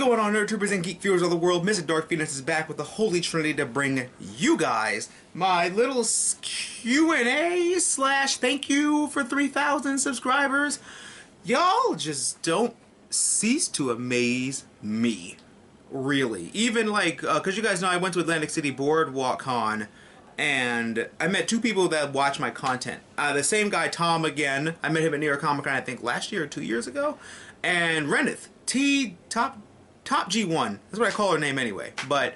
on, Nerd Troopers and Geek Viewers of the world? Mr. Dark Phoenix is back with the Holy Trinity to bring you guys my little Q&A slash thank you for 3,000 subscribers. Y'all just don't cease to amaze me. Really. Even like, because uh, you guys know I went to Atlantic City Boardwalk Con and I met two people that watch my content. Uh, the same guy, Tom, again. I met him at New York Comic Con, I think, last year or two years ago. And Reneth, T Top Top G1. That's what I call her name anyway. But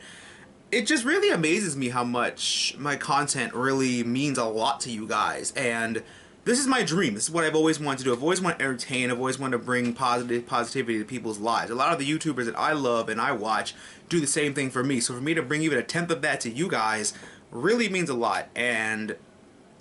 it just really amazes me how much my content really means a lot to you guys. And this is my dream. This is what I've always wanted to do. I've always wanted to entertain. I've always wanted to bring positive positivity to people's lives. A lot of the YouTubers that I love and I watch do the same thing for me. So for me to bring even a tenth of that to you guys really means a lot. And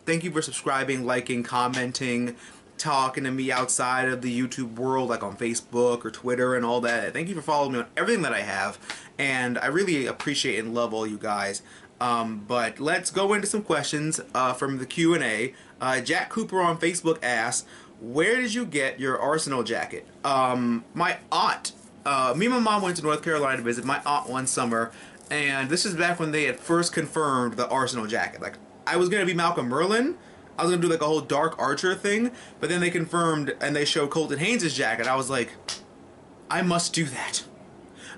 thank you for subscribing, liking, commenting, talking to me outside of the YouTube world, like on Facebook or Twitter and all that. Thank you for following me on everything that I have, and I really appreciate and love all you guys. Um, but let's go into some questions uh, from the Q&A. Uh, Jack Cooper on Facebook asks, where did you get your Arsenal jacket? Um, my aunt, uh, me and my mom went to North Carolina to visit my aunt one summer, and this is back when they had first confirmed the Arsenal jacket. Like, I was going to be Malcolm Merlyn, I was gonna do like a whole Dark Archer thing, but then they confirmed and they showed Colton Haynes' jacket. I was like, I must do that.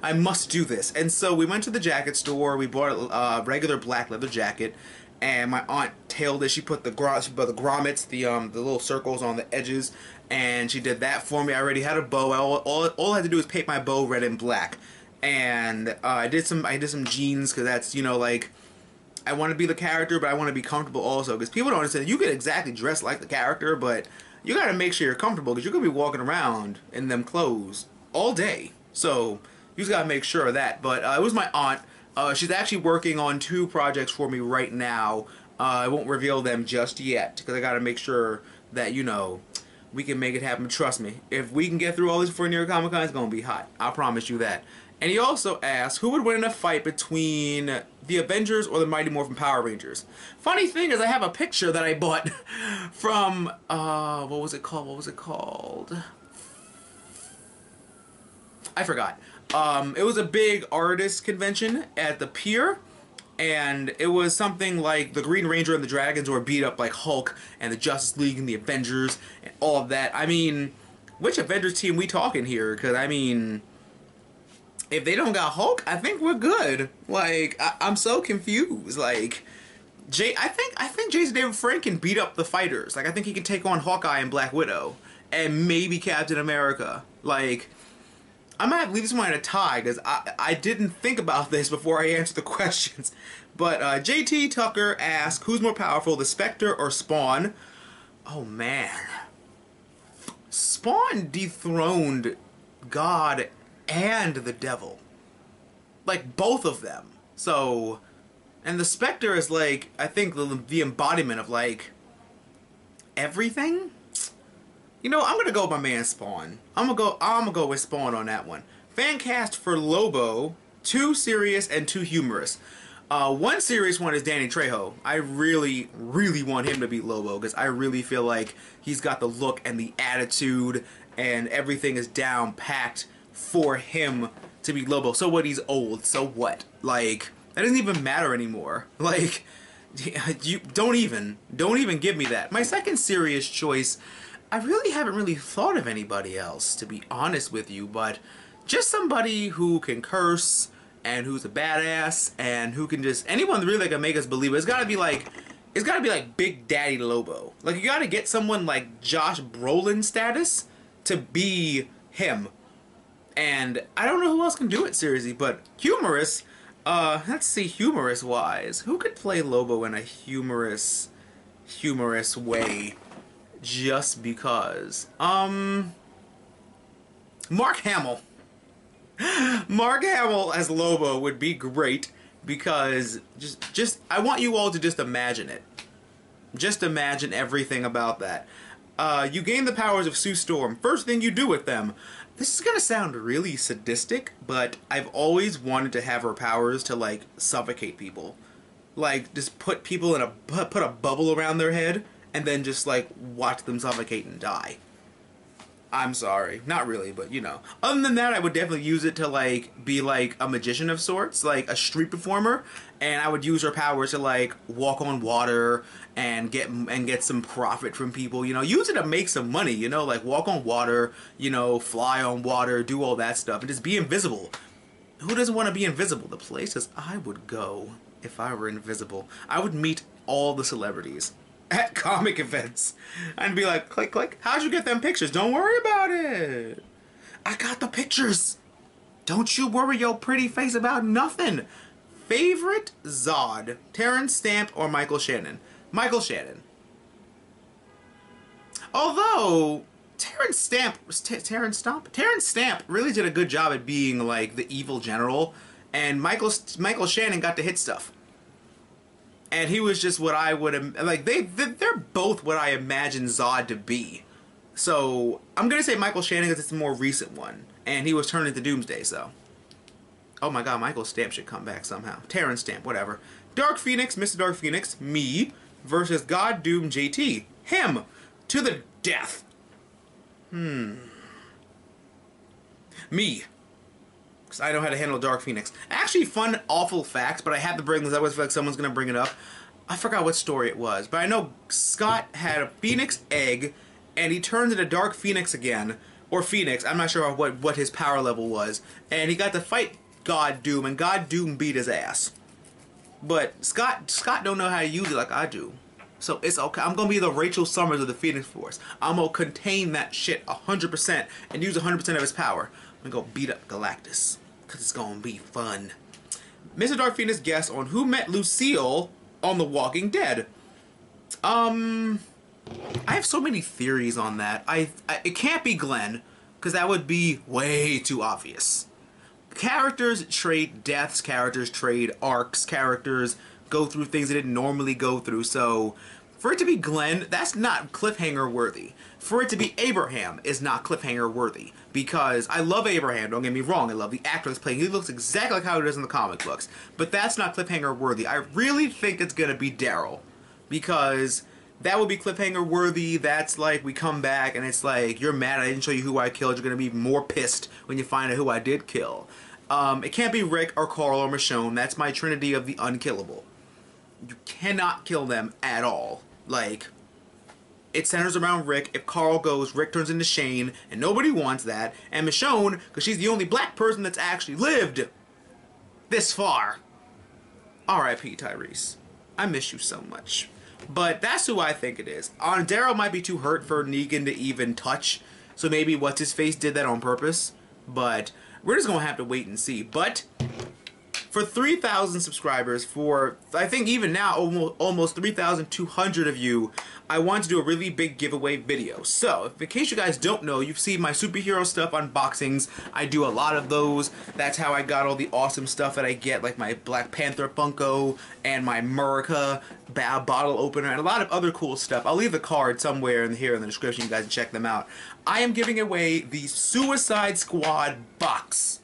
I must do this. And so we went to the jacket store. We bought a regular black leather jacket, and my aunt tailed it. She put the gro she put the grommets, the um the little circles on the edges, and she did that for me. I already had a bow. All all, all I had to do was paint my bow red and black, and uh, I did some I did some jeans because that's you know like I want to be the character, but I want to be comfortable also. Because people don't understand. You can exactly dress like the character, but you got to make sure you're comfortable because you're going to be walking around in them clothes all day. So you just got to make sure of that. But uh, it was my aunt. Uh, she's actually working on two projects for me right now. Uh, I won't reveal them just yet because I got to make sure that, you know, we can make it happen. Trust me. If we can get through all this for New York Comic Con, it's going to be hot. I promise you that. And he also asked who would win in a fight between the Avengers or the Mighty Morphin Power Rangers. Funny thing is I have a picture that I bought from uh what was it called? What was it called? I forgot. Um, it was a big artist convention at the pier and it was something like the Green Ranger and the Dragons were beat up like Hulk and the Justice League and the Avengers and all of that. I mean, which Avengers team we talking here? Because I mean, if they don't got Hulk, I think we're good. Like I, am so confused. Like Jay, I think I think Jason David Frank can beat up the fighters. Like I think he can take on Hawkeye and Black Widow, and maybe Captain America. Like I might have to leave this one at a tie because I I didn't think about this before I answered the questions. But uh, JT Tucker asked, "Who's more powerful, the Spectre or Spawn?" Oh man, Spawn dethroned God and the devil. Like both of them. So, and the Spectre is like, I think the, the embodiment of like everything. You know, I'm gonna go with my man Spawn. I'm gonna go. I'm gonna go with Spawn on that one. Fan cast for Lobo, too serious and too humorous. Uh, one serious one is Danny Trejo. I really, really want him to beat Lobo because I really feel like he's got the look and the attitude and everything is down packed for him to be Lobo. So what? He's old. So what? Like that doesn't even matter anymore. Like you don't even don't even give me that. My second serious choice. I really haven't really thought of anybody else to be honest with you, but just somebody who can curse and who's a badass and who can just anyone really that can make us believe it. It's got to be like it's got to be like Big Daddy Lobo. Like you got to get someone like Josh Brolin status to be him and I don't know who else can do it seriously, but humorous. Uh, let's see, humorous wise, who could play Lobo in a humorous, humorous way? Just because. Um, Mark Hamill. Mark Hamill as Lobo would be great because just just I want you all to just imagine it. Just imagine everything about that. Uh, you gain the powers of Sue Storm. First thing you do with them, this is gonna sound really sadistic, but I've always wanted to have her powers to like suffocate people, like just put people in a put a bubble around their head and then just like watch them suffocate and die. I'm sorry. Not really, but you know. Other than that, I would definitely use it to like be like a magician of sorts, like a street performer, and I would use her powers to like walk on water and get and get some profit from people, you know. Use it to make some money, you know, like walk on water, you know, fly on water, do all that stuff and just be invisible. Who doesn't want to be invisible? The places I would go if I were invisible. I would meet all the celebrities at comic events and be like, click, click. How'd you get them pictures? Don't worry about it. I got the pictures. Don't you worry your pretty face about nothing. Favorite Zod, Terence Stamp or Michael Shannon? Michael Shannon. Although Terence Stamp, Terence Stamp, Terence Stamp really did a good job at being like the evil general, and Michael Michael Shannon got to hit stuff and he was just what I would like. They they're both what I imagine Zod to be. So I'm gonna say Michael Shannon because it's the more recent one, and he was turned into Doomsday. So, oh my God, Michael Stamp should come back somehow. Terence Stamp, whatever. Dark Phoenix, Mr. Dark Phoenix, me versus God Doom JT, him to the death. Hmm. Me I know how to handle Dark Phoenix. Actually, fun, awful fact, but I had to bring this up. I feel like someone's going to bring it up. I forgot what story it was, but I know Scott had a Phoenix egg, and he turned into Dark Phoenix again, or Phoenix. I'm not sure what, what his power level was. And he got to fight God Doom, and God Doom beat his ass. But Scott Scott don't know how to use it like I do. So it's okay. I'm gonna be the Rachel Summers of the Phoenix Force. I'm gonna contain that shit 100% and use 100% of his power. I'm gonna go beat up Galactus. Cause it's gonna be fun. Mr. Dark guest on who met Lucille on The Walking Dead. Um, I have so many theories on that. I, I it can't be Glenn, because that would be way too obvious. Characters trade deaths, characters trade arcs, characters go through things they didn't normally go through. So for it to be Glenn, that's not cliffhanger worthy. For it to be Abraham is not cliffhanger worthy. Because I love Abraham, don't get me wrong, I love the actor that's playing. He looks exactly like how he does in the comic books. But that's not cliffhanger worthy. I really think it's gonna be Daryl. Because that would be cliffhanger worthy. That's like we come back and it's like you're mad I didn't show you who I killed. You're gonna be more pissed when you find out who I did kill. Um, it can't be Rick or Carl or Michonne. That's my trinity of the unkillable. You cannot kill them at all. Like, it centers around Rick. If Carl goes, Rick turns into Shane, and nobody wants that. And Michonne, because she's the only black person that's actually lived this far. R.I.P. Tyrese. I miss you so much. But that's who I think it is. On Daryl might be too hurt for Negan to even touch, so maybe what's his face did that on purpose. But we're just gonna have to wait and see. But for 3,000 subscribers, for I think even now almost, almost 3,200 of you, I want to do a really big giveaway video. So, in case you guys don't know, you've seen my superhero stuff unboxings. I do a lot of those. That's how I got all the awesome stuff that I get, like my Black Panther Funko and my America bottle opener and a lot of other cool stuff. I'll leave the card somewhere in here in the description. You guys can check them out. I am giving away the Suicide Squad box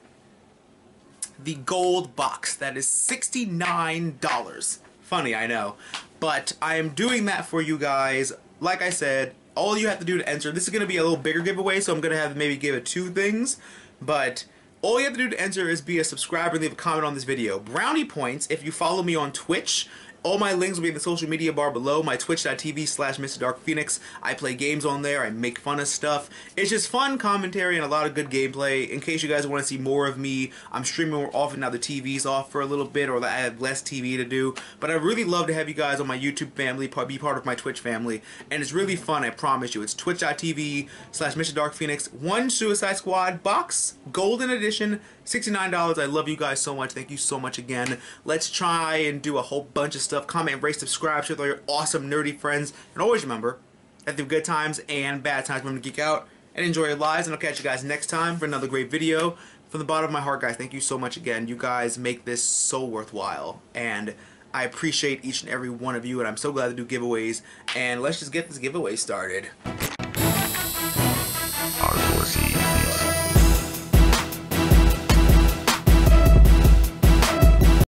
the gold box. That is $69. Funny, I know. But I am doing that for you guys. Like I said, all you have to do to enter, this is going to be a little bigger giveaway, so I'm going to have maybe give it two things. But all you have to do to enter is be a subscriber and leave a comment on this video. Brownie points, if you follow me on Twitch, all my links will be in the social media bar below. My twitch.tv slash Mr. Dark Phoenix. I play games on there. I make fun of stuff. It's just fun commentary and a lot of good gameplay. In case you guys want to see more of me, I'm streaming more often now the TV's off for a little bit or I have less TV to do. But I really love to have you guys on my YouTube family, be part of my Twitch family. And it's really fun, I promise you. It's twitch.tv slash Mr. Dark Phoenix. One Suicide Squad box, golden edition, $69. I love you guys so much. Thank you so much again. Let's try and do a whole bunch of stuff. Comment, rate, subscribe, share with all your awesome nerdy friends. And always remember, at the good times and bad times, remember to geek out and enjoy your lives. And I'll catch you guys next time for another great video. From the bottom of my heart, guys, thank you so much again. You guys make this so worthwhile. And I appreciate each and every one of you. And I'm so glad to do giveaways. And let's just get this giveaway started.